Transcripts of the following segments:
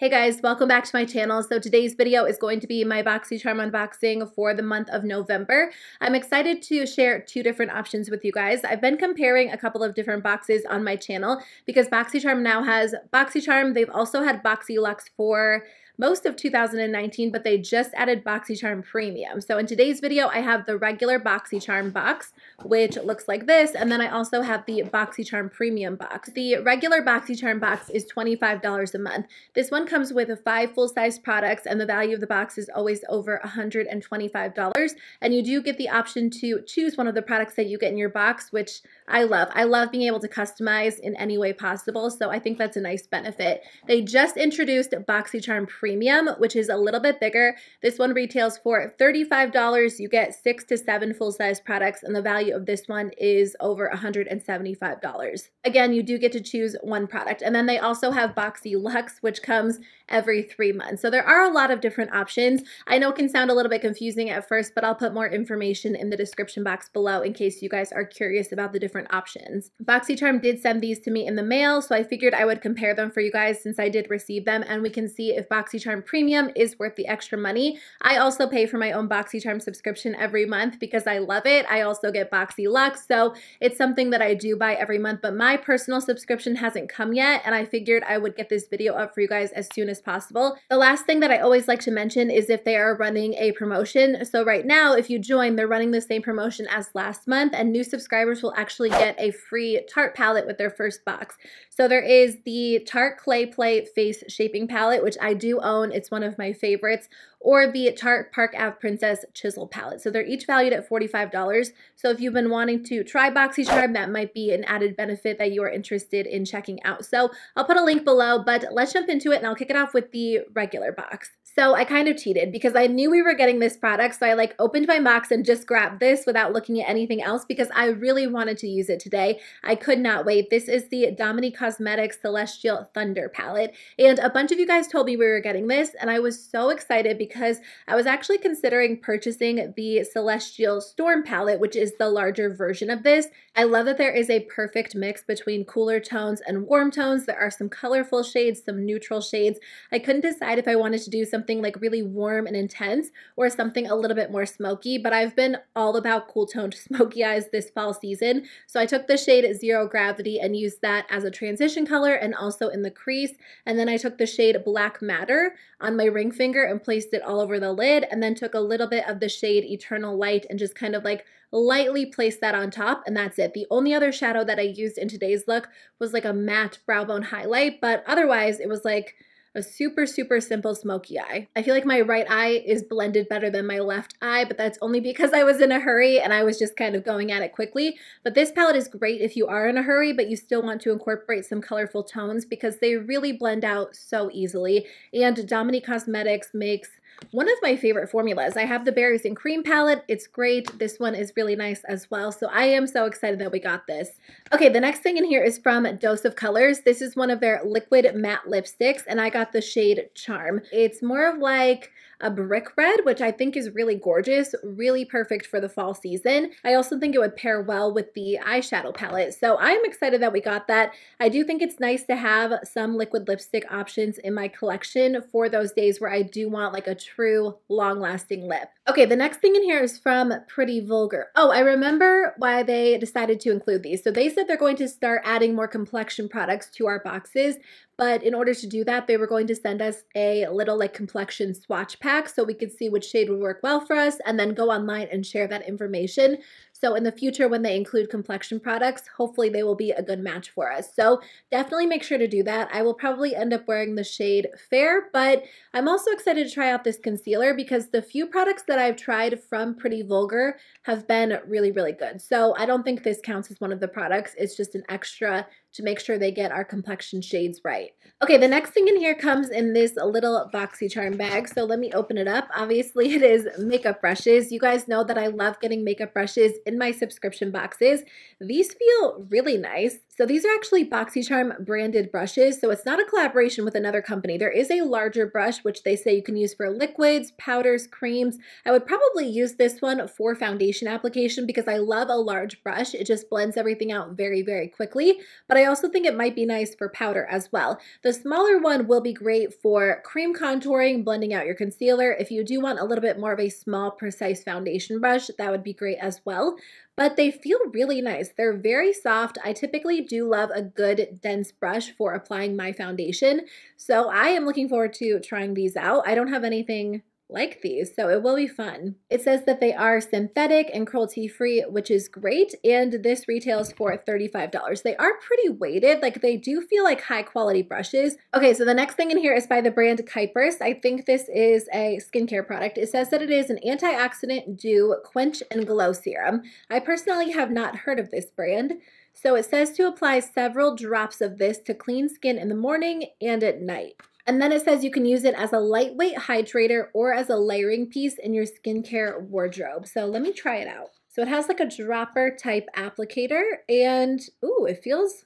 Hey guys, welcome back to my channel. So today's video is going to be my BoxyCharm unboxing for the month of November. I'm excited to share two different options with you guys. I've been comparing a couple of different boxes on my channel because BoxyCharm now has BoxyCharm. They've also had BoxyLuxe for most of 2019, but they just added BoxyCharm Premium. So in today's video, I have the regular BoxyCharm box, which looks like this, and then I also have the BoxyCharm Premium box. The regular BoxyCharm box is $25 a month. This one comes with five full-size products, and the value of the box is always over $125, and you do get the option to choose one of the products that you get in your box, which I love. I love being able to customize in any way possible, so I think that's a nice benefit. They just introduced BoxyCharm Premium Premium, which is a little bit bigger. This one retails for $35. You get six to seven full-size products, and the value of this one is over $175. Again, you do get to choose one product. And then they also have BoxyLuxe, which comes every three months. So there are a lot of different options. I know it can sound a little bit confusing at first, but I'll put more information in the description box below in case you guys are curious about the different options. BoxyCharm did send these to me in the mail, so I figured I would compare them for you guys since I did receive them, and we can see if Boxy BoxyCharm Premium is worth the extra money. I also pay for my own BoxyCharm subscription every month because I love it. I also get BoxyLuxe, so it's something that I do buy every month, but my personal subscription hasn't come yet, and I figured I would get this video up for you guys as soon as possible. The last thing that I always like to mention is if they are running a promotion. So right now, if you join, they're running the same promotion as last month, and new subscribers will actually get a free Tarte palette with their first box. So there is the Tarte Clay Play Face Shaping Palette, which I do own. It's one of my favorites. Or the Tarte Park Ave Princess Chisel Palette. So they're each valued at $45. So if you've been wanting to try BoxyCharm, that might be an added benefit that you are interested in checking out. So I'll put a link below, but let's jump into it and I'll kick it off with the regular box. So I kind of cheated because I knew we were getting this product. So I like opened my box and just grabbed this without looking at anything else because I really wanted to use it today. I could not wait. This is the Dominique Cosmetics Celestial Thunder palette. And a bunch of you guys told me we were getting this and I was so excited because I was actually considering purchasing the Celestial Storm palette, which is the larger version of this. I love that there is a perfect mix between cooler tones and warm tones. There are some colorful shades, some neutral shades. I couldn't decide if I wanted to do something something like really warm and intense or something a little bit more smoky, but I've been all about cool toned smoky eyes this fall season. So I took the shade Zero Gravity and used that as a transition color and also in the crease. And then I took the shade Black Matter on my ring finger and placed it all over the lid and then took a little bit of the shade Eternal Light and just kind of like lightly placed that on top and that's it. The only other shadow that I used in today's look was like a matte brow bone highlight, but otherwise it was like a super, super simple smoky eye. I feel like my right eye is blended better than my left eye, but that's only because I was in a hurry and I was just kind of going at it quickly. But this palette is great if you are in a hurry, but you still want to incorporate some colorful tones because they really blend out so easily. And Dominique Cosmetics makes one of my favorite formulas. I have the Berries and Cream palette. It's great. This one is really nice as well. So I am so excited that we got this. Okay, the next thing in here is from Dose of Colors. This is one of their liquid matte lipsticks, and I got the shade Charm. It's more of like a brick red, which I think is really gorgeous, really perfect for the fall season. I also think it would pair well with the eyeshadow palette. So I'm excited that we got that. I do think it's nice to have some liquid lipstick options in my collection for those days where I do want like a true long lasting lip. Okay, the next thing in here is from Pretty Vulgar. Oh, I remember why they decided to include these. So they said they're going to start adding more complexion products to our boxes, but in order to do that, they were going to send us a little like complexion swatch pack so we could see which shade would work well for us and then go online and share that information. So in the future, when they include complexion products, hopefully they will be a good match for us. So definitely make sure to do that. I will probably end up wearing the shade Fair, but I'm also excited to try out this concealer because the few products that I've tried from Pretty Vulgar have been really, really good. So I don't think this counts as one of the products. It's just an extra to make sure they get our complexion shades right. Okay, the next thing in here comes in this little BoxyCharm bag. So let me open it up. Obviously, it is makeup brushes. You guys know that I love getting makeup brushes in my subscription boxes. These feel really nice. So these are actually BoxyCharm branded brushes. So it's not a collaboration with another company. There is a larger brush, which they say you can use for liquids, powders, creams. I would probably use this one for foundation application because I love a large brush. It just blends everything out very, very quickly. But I also think it might be nice for powder as well. The smaller one will be great for cream contouring, blending out your concealer. If you do want a little bit more of a small, precise foundation brush, that would be great as well but they feel really nice. They're very soft. I typically do love a good dense brush for applying my foundation. So I am looking forward to trying these out. I don't have anything like these, so it will be fun. It says that they are synthetic and cruelty free, which is great, and this retails for $35. They are pretty weighted, like they do feel like high quality brushes. Okay, so the next thing in here is by the brand Kypris. I think this is a skincare product. It says that it is an antioxidant dew quench and glow serum. I personally have not heard of this brand. So it says to apply several drops of this to clean skin in the morning and at night. And then it says you can use it as a lightweight hydrator or as a layering piece in your skincare wardrobe. So let me try it out. So it has like a dropper type applicator and ooh, it feels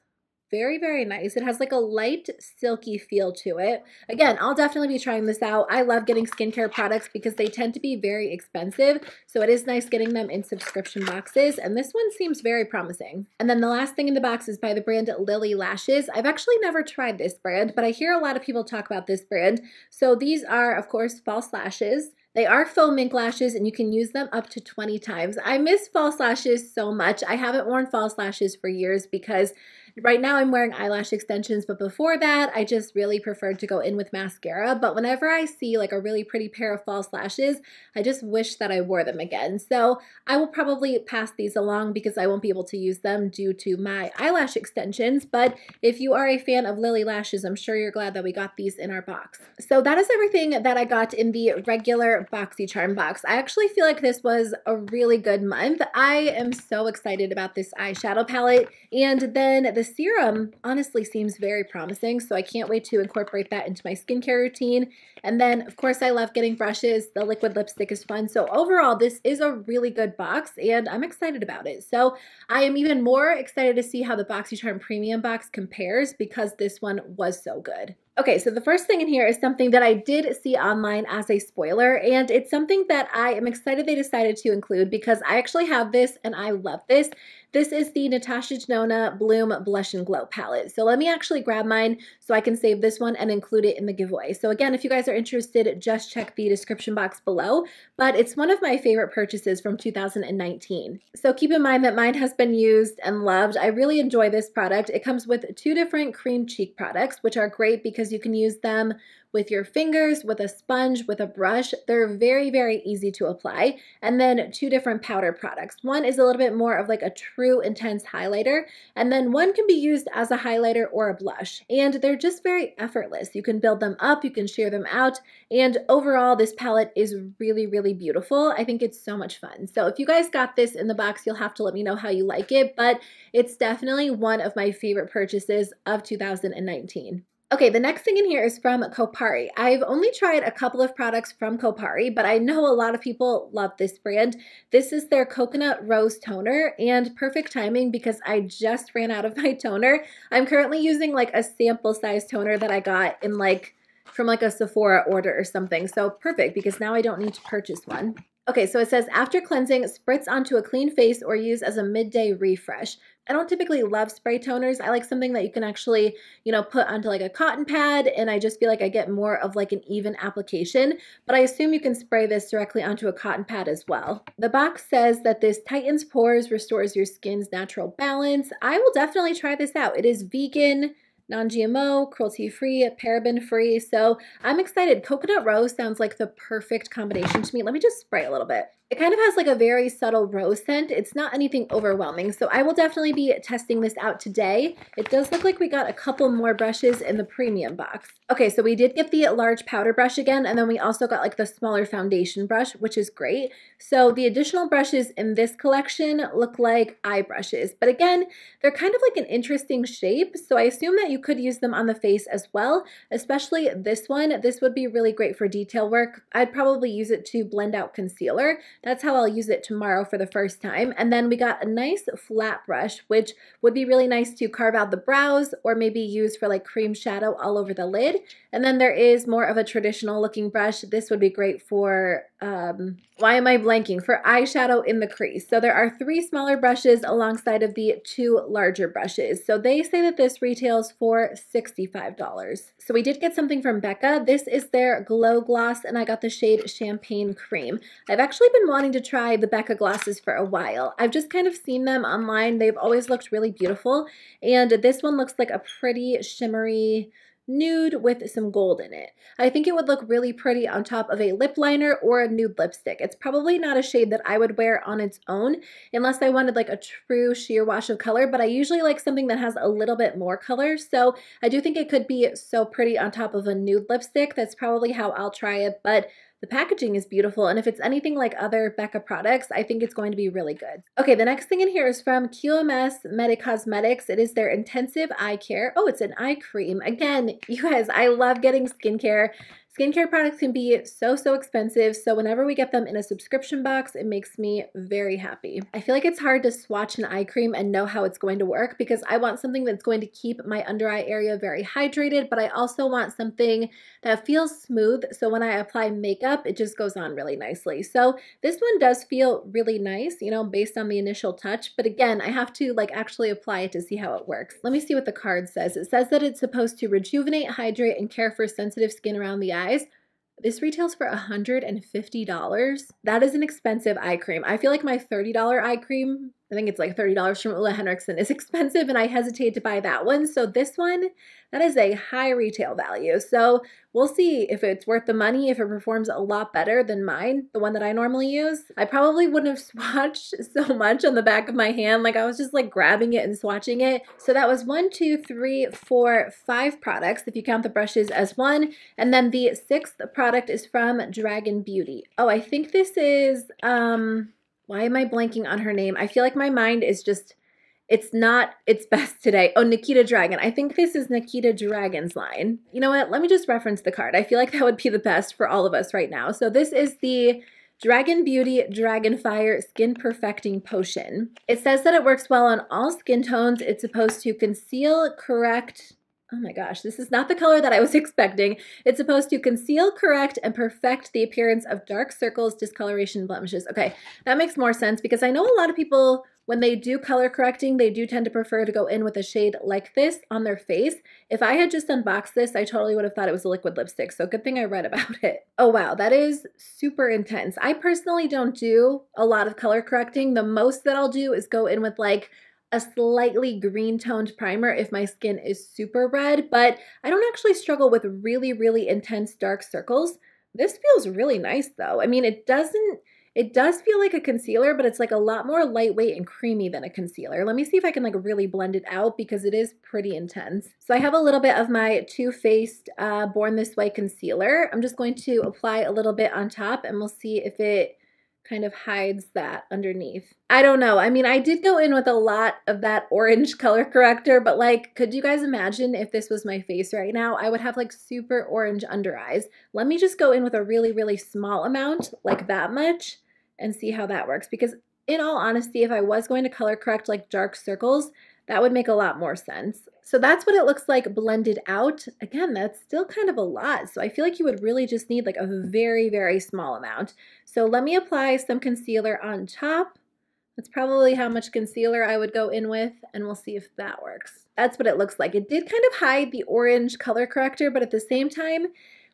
very, very nice. It has like a light silky feel to it. Again, I'll definitely be trying this out. I love getting skincare products because they tend to be very expensive. So it is nice getting them in subscription boxes. And this one seems very promising. And then the last thing in the box is by the brand Lilly Lashes. I've actually never tried this brand, but I hear a lot of people talk about this brand. So these are, of course, false lashes. They are faux mink lashes and you can use them up to 20 times. I miss false lashes so much. I haven't worn false lashes for years because Right now I'm wearing eyelash extensions, but before that, I just really preferred to go in with mascara. But whenever I see like a really pretty pair of false lashes, I just wish that I wore them again. So I will probably pass these along because I won't be able to use them due to my eyelash extensions. But if you are a fan of Lilly Lashes, I'm sure you're glad that we got these in our box. So that is everything that I got in the regular BoxyCharm box. I actually feel like this was a really good month. I am so excited about this eyeshadow palette. And then the the serum honestly seems very promising, so I can't wait to incorporate that into my skincare routine. And then, of course, I love getting brushes. The liquid lipstick is fun. So overall, this is a really good box, and I'm excited about it. So I am even more excited to see how the BoxyCharm Premium box compares because this one was so good. Okay, so the first thing in here is something that I did see online as a spoiler, and it's something that I am excited they decided to include because I actually have this and I love this. This is the Natasha Denona Bloom Blush and Glow palette. So let me actually grab mine so I can save this one and include it in the giveaway. So again, if you guys are interested, just check the description box below, but it's one of my favorite purchases from 2019. So keep in mind that mine has been used and loved. I really enjoy this product. It comes with two different cream cheek products, which are great because you can use them with your fingers, with a sponge, with a brush. They're very, very easy to apply. And then two different powder products. One is a little bit more of like a true intense highlighter, and then one can be used as a highlighter or a blush. And they're just very effortless. You can build them up, you can sheer them out, and overall this palette is really, really beautiful. I think it's so much fun. So if you guys got this in the box, you'll have to let me know how you like it, but it's definitely one of my favorite purchases of 2019. Okay, the next thing in here is from Kopari. I've only tried a couple of products from Kopari, but I know a lot of people love this brand. This is their Coconut Rose Toner and perfect timing because I just ran out of my toner. I'm currently using like a sample size toner that I got in like from like a Sephora order or something. So perfect because now I don't need to purchase one. Okay, so it says after cleansing, spritz onto a clean face or use as a midday refresh. I don't typically love spray toners. I like something that you can actually, you know, put onto like a cotton pad and I just feel like I get more of like an even application, but I assume you can spray this directly onto a cotton pad as well. The box says that this tightens pores, restores your skin's natural balance. I will definitely try this out. It is vegan, non-GMO, cruelty-free, paraben-free. So I'm excited. Coconut Rose sounds like the perfect combination to me. Let me just spray a little bit. It kind of has like a very subtle rose scent. It's not anything overwhelming, so I will definitely be testing this out today. It does look like we got a couple more brushes in the premium box. Okay, so we did get the large powder brush again, and then we also got like the smaller foundation brush, which is great. So the additional brushes in this collection look like eye brushes, but again, they're kind of like an interesting shape, so I assume that you could use them on the face as well, especially this one. This would be really great for detail work. I'd probably use it to blend out concealer. That's how I'll use it tomorrow for the first time. And then we got a nice flat brush, which would be really nice to carve out the brows or maybe use for like cream shadow all over the lid. And then there is more of a traditional looking brush. This would be great for, um, why am I blanking? For eyeshadow in the crease. So there are three smaller brushes alongside of the two larger brushes. So they say that this retails for $65. So we did get something from Becca. This is their Glow Gloss and I got the shade Champagne Cream. I've actually been wanting to try the Becca glosses for a while. I've just kind of seen them online. They've always looked really beautiful. And this one looks like a pretty shimmery, nude with some gold in it. I think it would look really pretty on top of a lip liner or a nude lipstick. It's probably not a shade that I would wear on its own unless I wanted like a true sheer wash of color, but I usually like something that has a little bit more color. So I do think it could be so pretty on top of a nude lipstick. That's probably how I'll try it, but the packaging is beautiful, and if it's anything like other Becca products, I think it's going to be really good. Okay, the next thing in here is from QMS Medi Cosmetics. It is their Intensive Eye Care. Oh, it's an eye cream. Again, you guys, I love getting skincare. Skincare products can be so, so expensive, so whenever we get them in a subscription box, it makes me very happy. I feel like it's hard to swatch an eye cream and know how it's going to work because I want something that's going to keep my under eye area very hydrated, but I also want something that feels smooth, so when I apply makeup, it just goes on really nicely. So this one does feel really nice, you know, based on the initial touch, but again, I have to like actually apply it to see how it works. Let me see what the card says. It says that it's supposed to rejuvenate, hydrate, and care for sensitive skin around the eye eyes. This retails for $150. That is an expensive eye cream. I feel like my $30 eye cream I think it's like $30 from Ole Henriksen is expensive and I hesitate to buy that one. So this one, that is a high retail value. So we'll see if it's worth the money, if it performs a lot better than mine, the one that I normally use. I probably wouldn't have swatched so much on the back of my hand. Like I was just like grabbing it and swatching it. So that was one, two, three, four, five products, if you count the brushes as one. And then the sixth product is from Dragun Beauty. Oh, I think this is, um, why am I blanking on her name? I feel like my mind is just, it's not its best today. Oh, Nikita Dragun. I think this is Nikita Dragun's line. You know what? Let me just reference the card. I feel like that would be the best for all of us right now. So this is the Dragun Beauty Dragon Fire Skin Perfecting Potion. It says that it works well on all skin tones. It's supposed to conceal, correct, Oh my gosh, this is not the color that I was expecting. It's supposed to conceal, correct, and perfect the appearance of dark circles, discoloration, blemishes. Okay, that makes more sense because I know a lot of people, when they do color correcting, they do tend to prefer to go in with a shade like this on their face. If I had just unboxed this, I totally would have thought it was a liquid lipstick, so good thing I read about it. Oh wow, that is super intense. I personally don't do a lot of color correcting. The most that I'll do is go in with like a slightly green toned primer if my skin is super red, but I don't actually struggle with really, really intense dark circles. This feels really nice though. I mean, it doesn't, it does feel like a concealer, but it's like a lot more lightweight and creamy than a concealer. Let me see if I can like really blend it out because it is pretty intense. So I have a little bit of my Too Faced uh, Born This Way concealer. I'm just going to apply a little bit on top and we'll see if it kind of hides that underneath. I don't know. I mean, I did go in with a lot of that orange color corrector, but like, could you guys imagine if this was my face right now? I would have like super orange under eyes. Let me just go in with a really, really small amount, like that much, and see how that works. Because in all honesty, if I was going to color correct like dark circles, that would make a lot more sense. So that's what it looks like blended out. Again, that's still kind of a lot. So I feel like you would really just need like a very, very small amount. So let me apply some concealer on top. That's probably how much concealer I would go in with, and we'll see if that works. That's what it looks like. It did kind of hide the orange color corrector, but at the same time,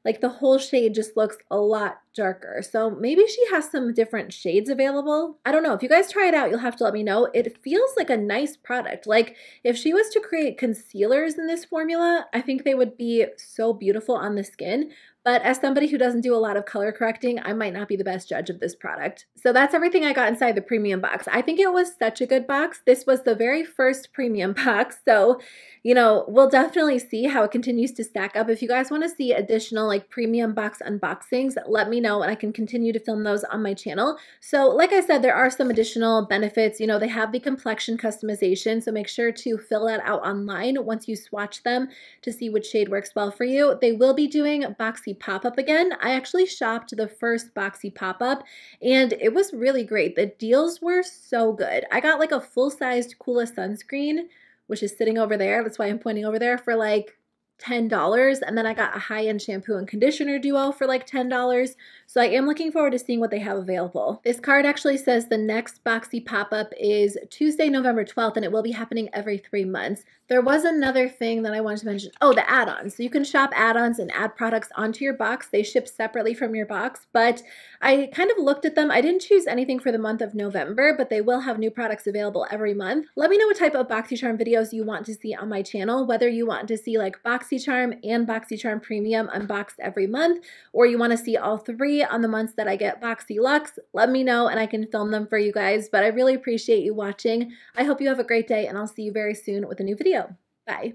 like the whole shade just looks a lot darker. So maybe she has some different shades available. I don't know. If you guys try it out, you'll have to let me know. It feels like a nice product. Like if she was to create concealers in this formula, I think they would be so beautiful on the skin. But as somebody who doesn't do a lot of color correcting, I might not be the best judge of this product. So that's everything I got inside the premium box. I think it was such a good box. This was the very first premium box, so you know, we'll definitely see how it continues to stack up. If you guys want to see additional like premium box unboxings, let me know and I can continue to film those on my channel. So like I said, there are some additional benefits. You know, they have the complexion customization, so make sure to fill that out online once you swatch them to see which shade works well for you. They will be doing Boxy pop-up again. I actually shopped the first Boxy pop-up and it was really great. The deals were so good. I got like a full-sized Coola sunscreen, which is sitting over there. That's why I'm pointing over there for like $10 and then I got a high-end shampoo and conditioner duo for like $10. So I am looking forward to seeing what they have available. This card actually says the next Boxy pop-up is Tuesday, November 12th and it will be happening every three months. There was another thing that I wanted to mention. Oh, the add-ons. So you can shop add-ons and add products onto your box. They ship separately from your box, but I kind of looked at them. I didn't choose anything for the month of November, but they will have new products available every month. Let me know what type of BoxyCharm videos you want to see on my channel, whether you want to see like BoxyCharm and BoxyCharm Premium unboxed every month, or you want to see all three on the months that I get BoxyLuxe, Let me know and I can film them for you guys, but I really appreciate you watching. I hope you have a great day and I'll see you very soon with a new video. Bye.